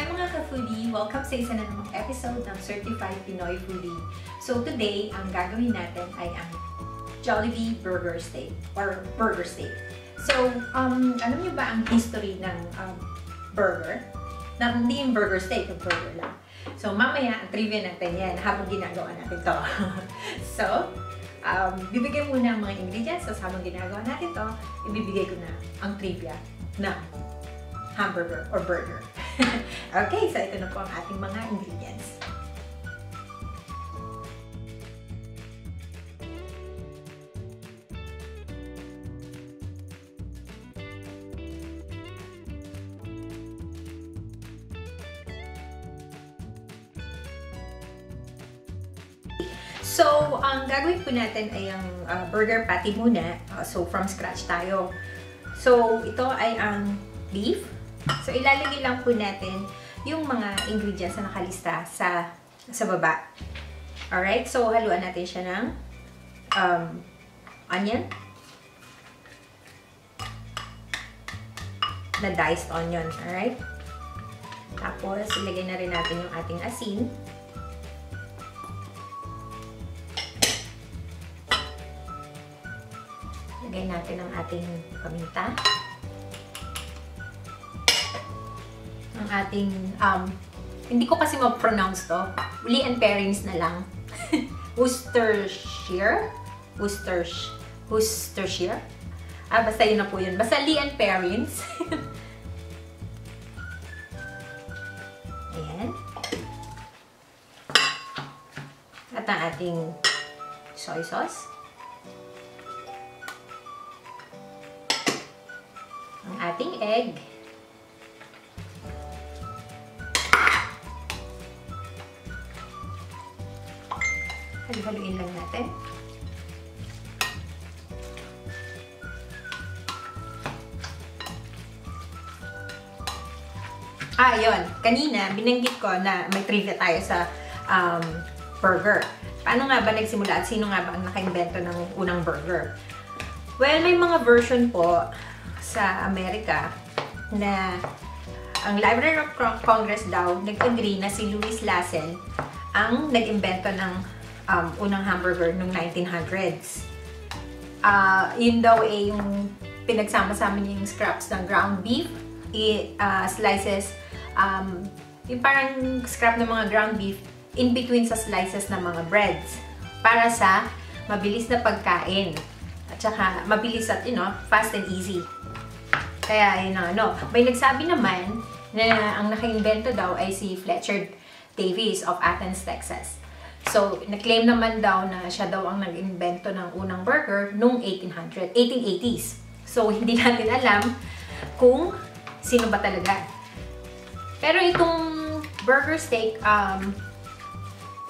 Hi mga ka-foodie! Welcome sa isa na namang episode ng Certified Pinoy Foodie. So today, ang gagawin natin ay ang Jollibee Burger Steak or Burger Steak. So, um, alam niyo ba ang history ng um, burger? Na, hindi yung burger steak, yung burger lang. So, mamaya, ang trivia natin yan habang ginagawa natin to. so, um, bibigyan muna ang mga ingredients. So, habang ginagawa natin to, ibibigay ko na ang trivia na hamburger or burger. okay, so ito na po ang ating mga ingredients. So, ang gagawin po natin ay ang uh, burger patty muna. Uh, so, from scratch tayo. So, ito ay ang beef. So, ilalagay lang po natin yung mga ingredients na nakalista sa, sa baba. Alright? So, haluan natin siya ng um, onion. Na diced onion. Alright? Tapos, ilagay na rin natin yung ating asin. Lagay natin ang ating paminta. Ang ating, um, hindi ko kasi ma-pronounce to. Lee and pairings na lang. Worcestershire? Worcestershire? Worcestershire? Ah, basta yun na po yun. Basta Lee and pairings. Ayan. At ang ating soy sauce. ang ating egg. Halu-haluin lang natin. Ah, yun. Kanina, binanggit ko na may trivia tayo sa um, burger. Paano nga ba nagsimula at sino nga ba ang nakaimbento ng unang burger? Well, may mga version po sa Amerika na ang Library of Congress daw nag-agree na si Louis Lassen ang nag-imbento ng um, unang hamburger noong 1900s. Uh, yun daw eh, yung pinagsama-sama niya yung scraps ng ground beef, i, uh, slices, um, yung parang scrap ng mga ground beef in between sa slices ng mga breads para sa mabilis na pagkain. At saka mabilis at, you know, fast and easy. Kaya, yun ang ano. May nagsabi naman na ang naka-invento daw ay si Fletcher Davis of Athens, Texas. So, na-claim naman daw na siya daw ang nag-invento ng unang burger noong 1800, 1880s. So, hindi natin alam kung sino ba talaga. Pero itong burger steak, um,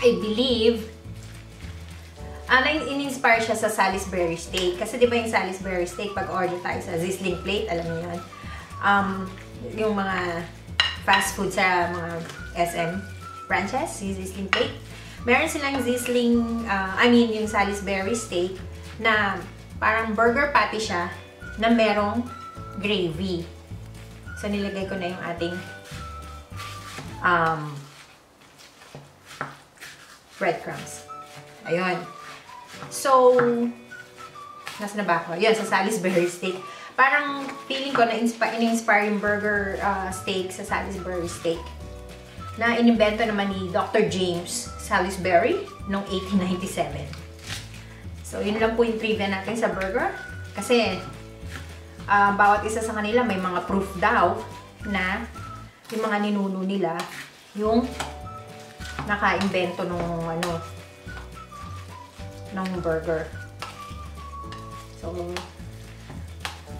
I believe, uh, in-inspire siya sa Salisbury steak. Kasi di ba yung Salisbury steak, pag order tayo sa Zisling plate, alam niyo yun. Um, yung mga fast food sa mga SM branches, Zisling plate. Meron silang Zisling, uh, I mean yung Salisbury steak na parang burger patty siya na merong gravy. So, nilagay ko na yung ating um, breadcrumbs. Ayun. So, nasa na ba ako? Yan, sa Salisbury steak. Parang feeling ko na in-inspire yung burger uh, steak sa Salisbury steak. Na inimbento naman ni Dr. James Salisbury noong 1897. So, yun lang po yung trivia natin sa burger. Kasi, uh, bawat isa sa kanila may mga proof daw na yung mga ninuno nila yung naka-invento nung ano, ng burger. So,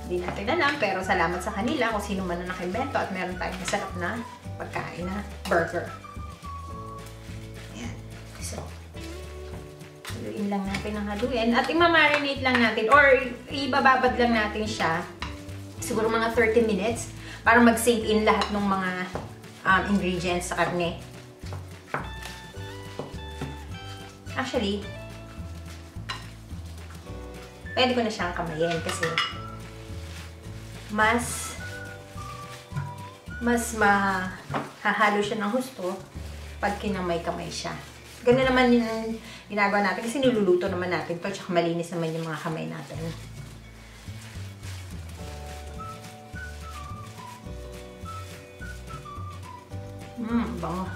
hindi natin alam, pero salamat sa kanila kung sino man ang nakimbento at meron tayong masarap na pagkain na burger. Ayan. So, haluin lang natin ang haluin. At imamarinate lang natin or ibababad lang natin siya siguro mga 30 minutes para mag-sink in lahat ng mga um, ingredients sa karne. Actually, pwede ko na siyang kamayin kasi mas mas mahahalo siya ng husto pag kinamay-kamay siya. Ganun naman yung ginagawa natin kasi niluluto naman natin to tsaka malinis naman yung mga kamay natin. Mmm, bango.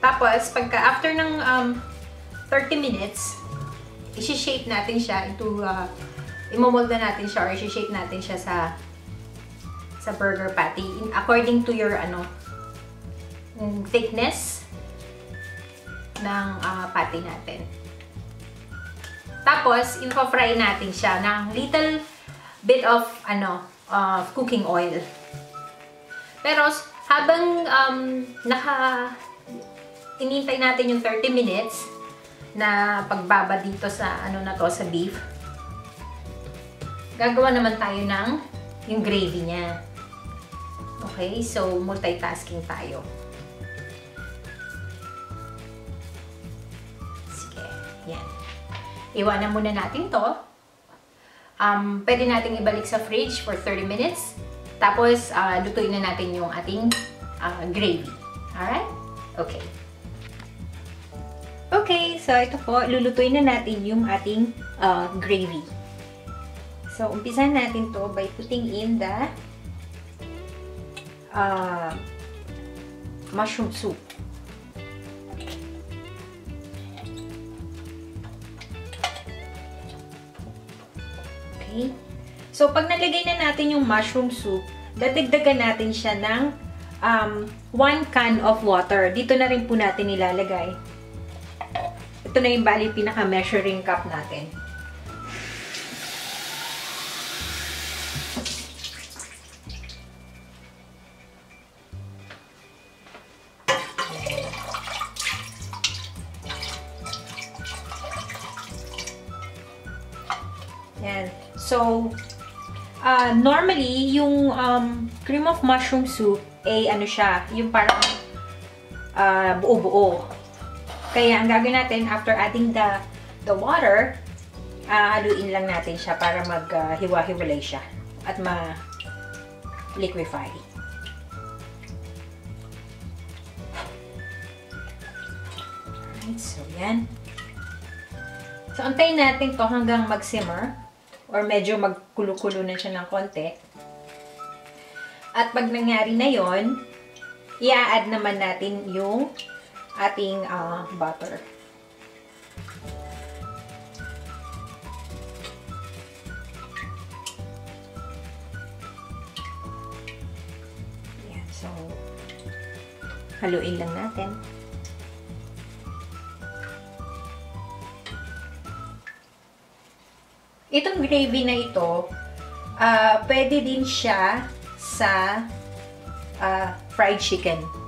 Tapos, pagka after ng um, 30 minutes, isi-shape natin siya into, uh, imomold na natin siya or isi-shape natin siya sa sa burger patty in, according to your ano thickness ng uh, patty natin. Tapos, info-fry natin siya ng little bit of ano uh, cooking oil. Pero habang um, naka inintay natin yung 30 minutes na pagbaba dito sa ano na to sa beef, gagawa naman tayo ng yung gravy niya. Okay, so multitasking tayo. Sige, yan. Iwanan muna natin to. Um, pwede nating ibalik sa fridge for 30 minutes. Tapos, uh, lutuin na natin yung ating uh, gravy. Alright? Okay. Okay, so ito po, lulutuin na natin yung ating uh, gravy. So, umpisan natin to by putting in the uh, mushroom soup. Okay? So, pag nalagay na natin yung mushroom soup, dadagdagan natin siya ng um, one can of water. Dito na rin po natin ilalagay. Ito na yung bali pinaka-measuring cup natin. Yan. So, uh, normally, yung um, cream of mushroom soup, eh, ano siya, yung parang uh, buo-buo. Kaya, ang gagawin natin, after adding the, the water, uh, haluin lang natin siya para mag-hiwa-hiwalay uh, siya at ma-liquefy. Alright, so yan. So, antayin natin to hanggang mag-simmer or medyo magkulo-kulo na siya ng konti. At pag nangyari na yon, i-add naman natin yung ating uh, butter. Yan, so, haluin lang natin. Itong gravy na ito, uh, pwede din siya sa uh, fried chicken.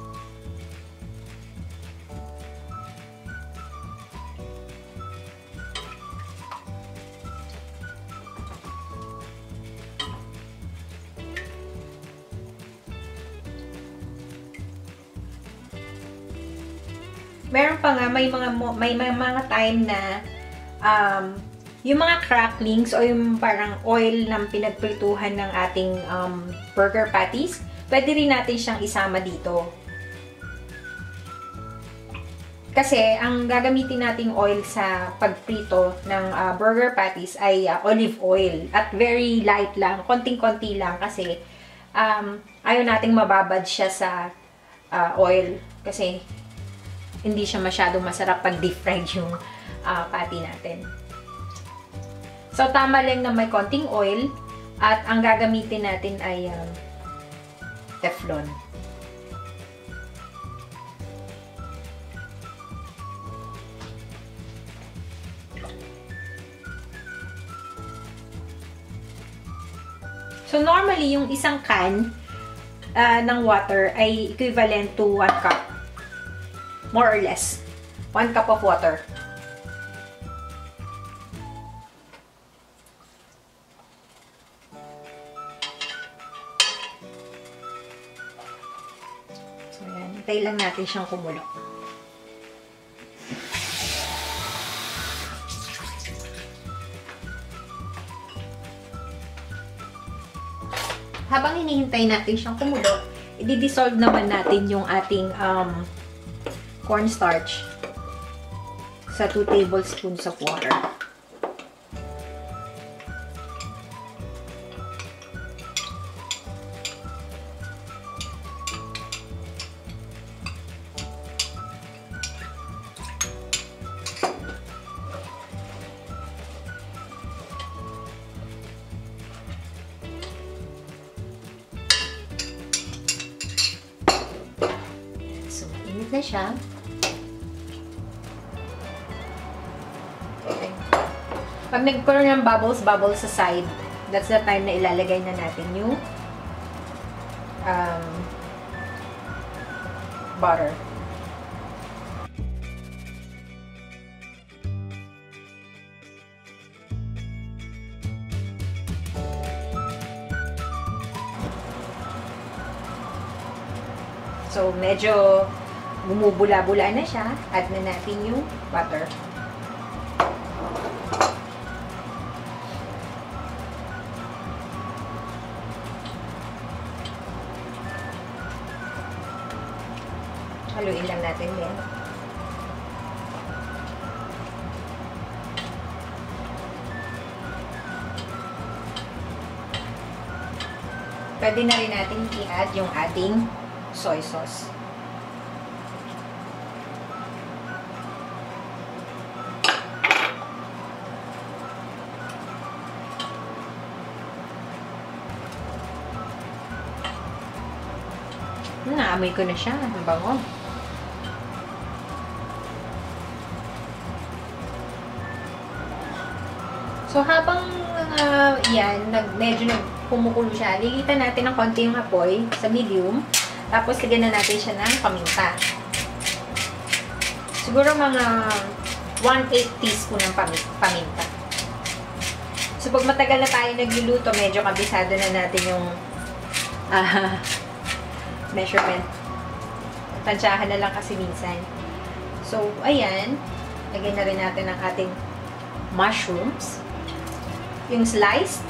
May mga, may, may mga time na um, yung mga cracklings o yung parang oil ng pinagprituhan ng ating um, burger patties, pwede rin natin siyang isama dito. Kasi, ang gagamitin nating oil sa pagprito ng uh, burger patties ay uh, olive oil. At very light lang, konting-konti lang kasi um, ayaw nating mababad siya sa uh, oil. Kasi, hindi siya masyadong masarap pag deep fried yung uh, patty natin. So, tama lang na may konting oil at ang gagamitin natin ay um, Teflon. So, normally, yung isang can uh, ng water ay equivalent to 1 cup more or less. 1 cup of water. So, yan. Hintay lang natin siyang kumulo. Habang hinihintay natin siyang kumulo, i-dissolve naman natin yung ating um, cornstarch sa 2 tablespoons of water. Na siya. Pag nagkaroon ng bubbles, bubbles sa side, that's the time na ilalagay na natin yung um, butter. So, medyo bumubula-bula na siya. Add na natin yung butter. Haluin lang natin din. Pwede na rin natin i-add yung ating soy sauce. Naamoy ko na siya. Ang bango. So, habang uh, yan, nag, medyo nag kumukulo siya, lilitan natin ng konti yung apoy sa medium. Tapos, lagyan na natin siya ng paminta. Siguro mga 1-8 teaspoon ng paminta. So, pag matagal na tayo nagluluto, medyo kabisado na natin yung uh, measurement. Tansyahan na lang kasi minsan. So, ayan. Lagyan na rin natin ang ating mushrooms. Yung sliced.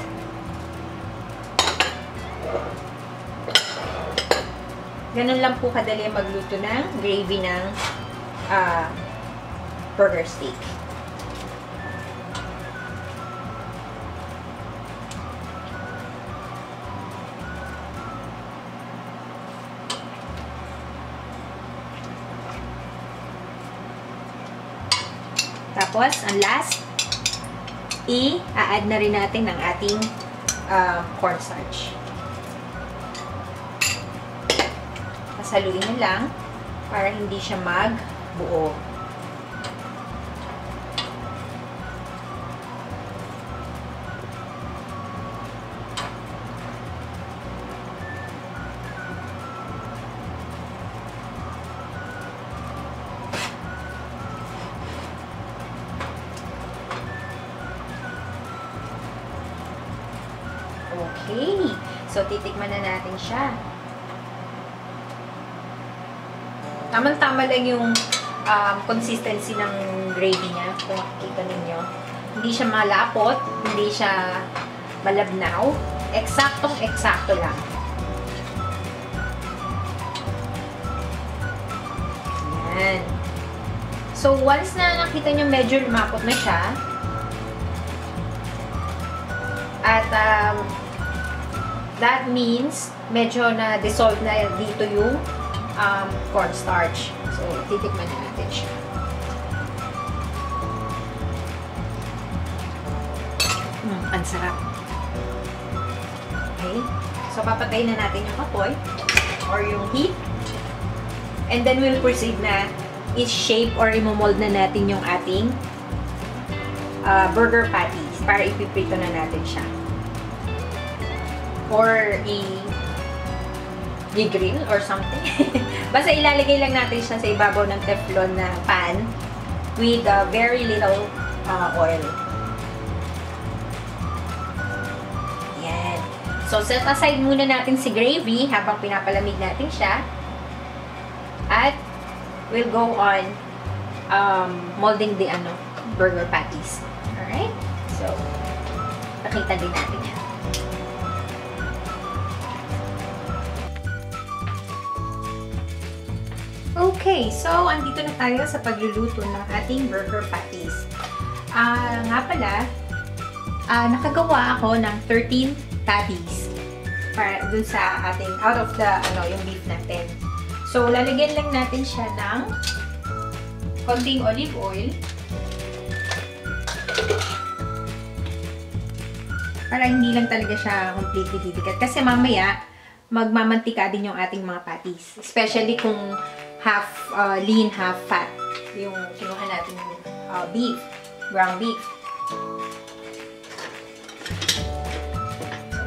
Ganun lang po kadali magluto ng gravy ng uh, burger steak. Tapos, ang last, i-add na rin natin ng ating uh, cornstarch. Pasaluin na lang para hindi siya magbuo. So, titikman na natin siya. Tamang-tama lang yung um, consistency ng gravy niya, kung makikita ninyo. Hindi siya malapot, hindi siya malabnaw. Eksaktong-eksakto lang. Yan. So, once na nakita nyo medyo lumapot na siya, at um, that means medyo na-dissolve na dito yung um, cornstarch. So, titikman na natin siya. Mm, ang sarap. Okay. So, papatayin na natin yung apoy or yung heat. And then, we'll proceed na i-shape or i-mold na natin yung ating uh, burger patties para ipiprito na natin siya. Or i-grill or something. Basta ilalagay lang natin siya sa ibabaw ng teflon na pan with uh, very little uh, oil. Yan. So, set aside muna natin si gravy habang pinapalamig natin siya. At we'll go on um, molding the ano, burger patties. Alright? So, nakita din natin yan. Okay, so andito na tayo sa pagluluto ng ating burger patties. Ah, nga pala, ah, nakagawa ako ng 13 patties para dun sa ating out of the ano yung beef natin. So lalagyan lang natin siya ng konting olive oil. Para hindi lang talaga siya completely didikat. Kasi mamaya, magmamantika din yung ating mga patties. Especially kung half uh, lean, half fat. Yung kinuha natin uh, beef, ground beef.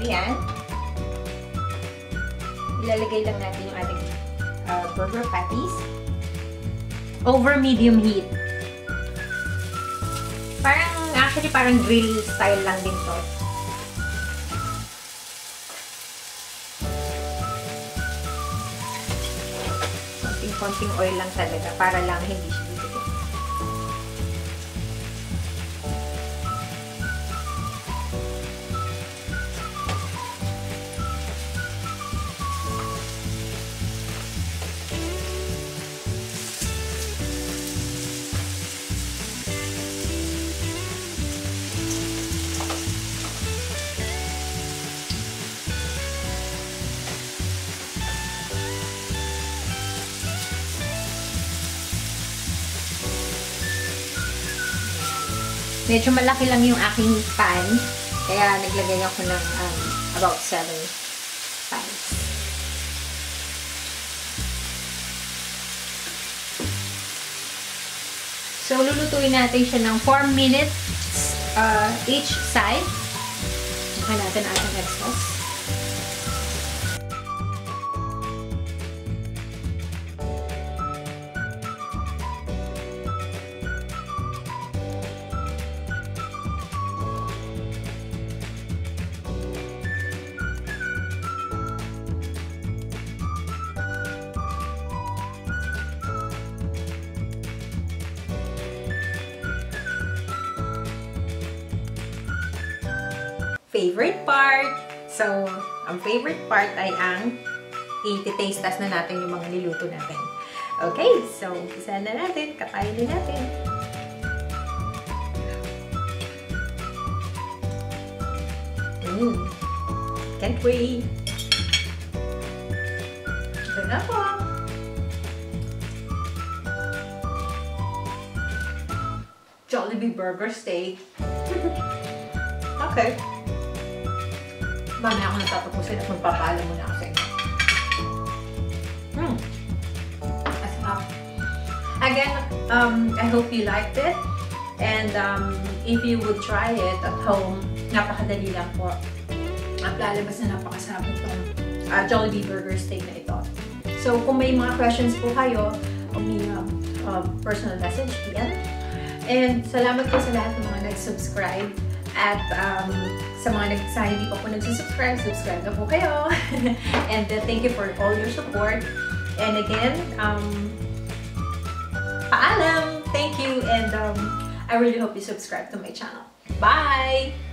So. Ilalagay lang natin yung ating uh, burger patties. Over medium heat. Parang, actually, parang grill style lang din to. Konting oil lang talaga para lang hindi siya Medyo malaki lang yung aking pan. Kaya naglagay ako ng um, about 7 pans. So, lulutuin natin siya ng 4 minutes uh, each side. Bukan natin ang ating egg. Favorite part. So, ang favorite part ay ang i-taste test na natin yung mga niluto natin. Okay, so, isa na natin. Katayin na natin. Mm. Can't wait. Ito na po. Jollibee Burger Steak. okay. Mamaya ako natatapusin at magpapaalam muna ako sa inyo. Hmm. Masarap. Again, um, I hope you liked it. And um, if you would try it at home, napakadali lang po. At lalabas na napakasarap itong uh, Jollibee Burger Steak na ito. So, kung may mga questions po kayo, may uh, uh, personal message, PM. And salamat po sa lahat ng mga nag-subscribe. At um, sa mga nag sa hindi pa po nagsusubscribe, subscribe na po kayo. and uh, thank you for all your support. And again, um, paalam! Thank you and um, I really hope you subscribe to my channel. Bye!